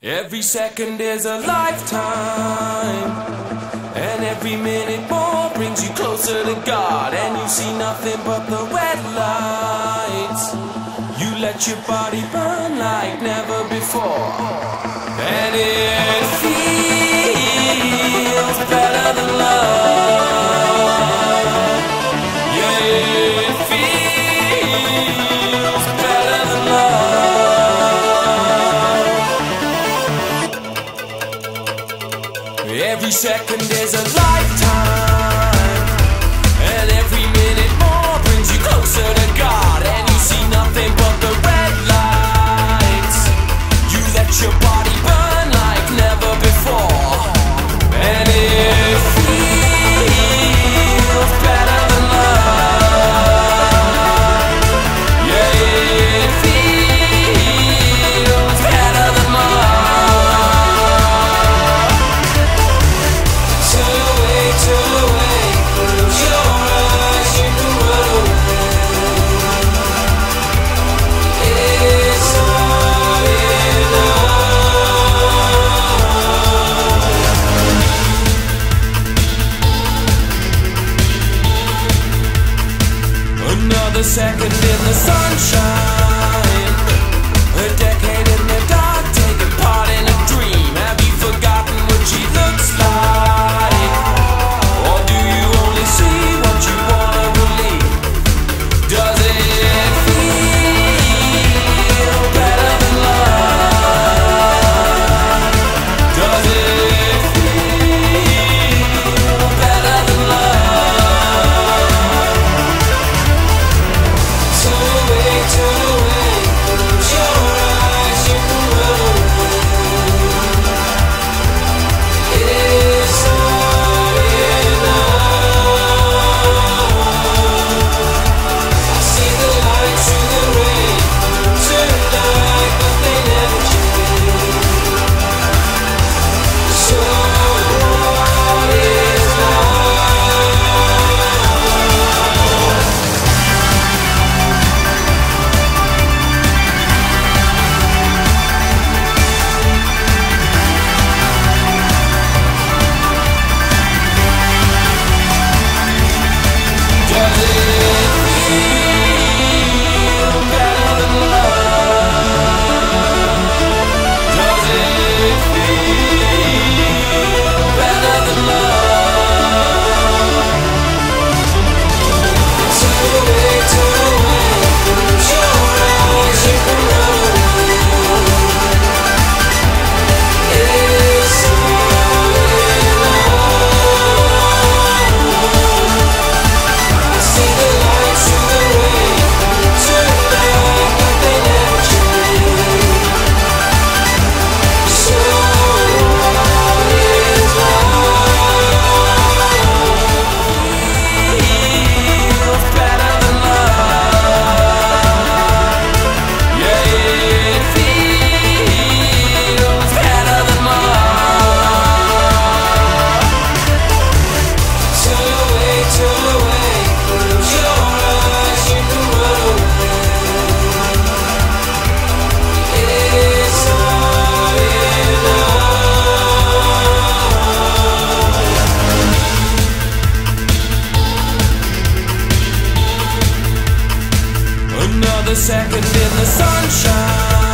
Every second is a lifetime, and every minute more brings you closer to God, and you see nothing but the red lights. You let your body burn like never before, and it Every second is a lifetime. second in the sunshine. another second in the sunshine.